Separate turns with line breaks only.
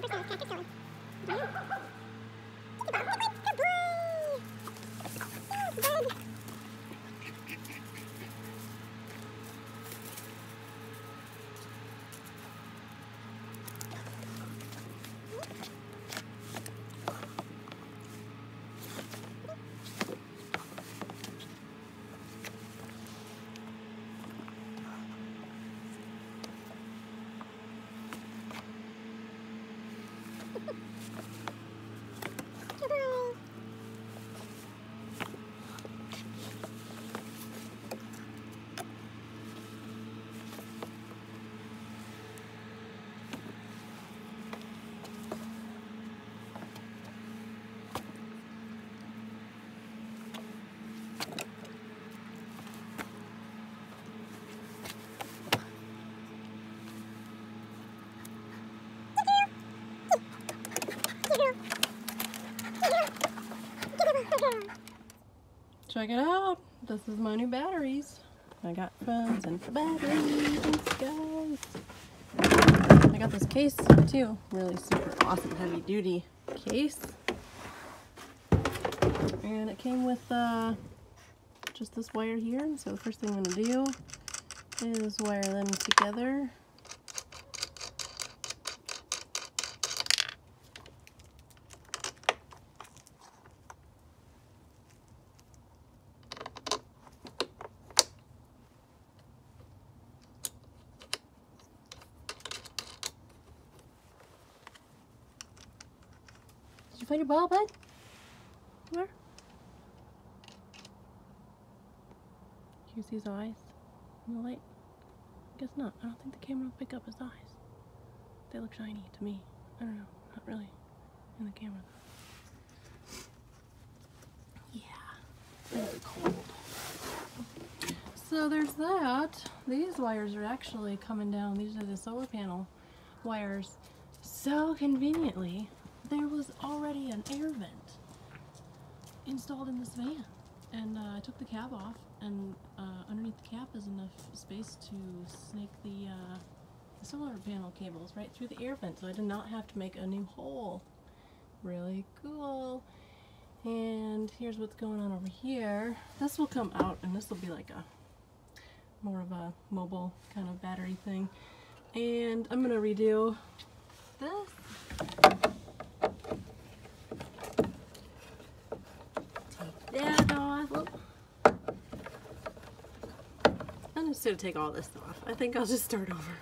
paper stones, cactus stones. Yeah. あっ。Check it out. This is my new batteries. I got friends and batteries, guys. I got this case too. Really super awesome heavy duty case. And it came with uh, just this wire here. So the first thing I'm gonna do is wire them together. Did you find your ball, bud? Where? Can you see his eyes in the light? I Guess not. I don't think the camera will pick up his eyes. They look shiny to me. I don't know. Not really in the camera though. Yeah. Very cold. So there's that. These wires are actually coming down. These are the solar panel wires. So conveniently, there was already an air vent installed in this van. And uh, I took the cab off, and uh, underneath the cab is enough space to snake the, uh, the solar panel cables right through the air vent, so I did not have to make a new hole. Really cool. And here's what's going on over here. This will come out, and this will be like a more of a mobile kind of battery thing. And I'm gonna redo this. Take that off. Whoop. I'm just gonna take all this off. I think I'll just start over.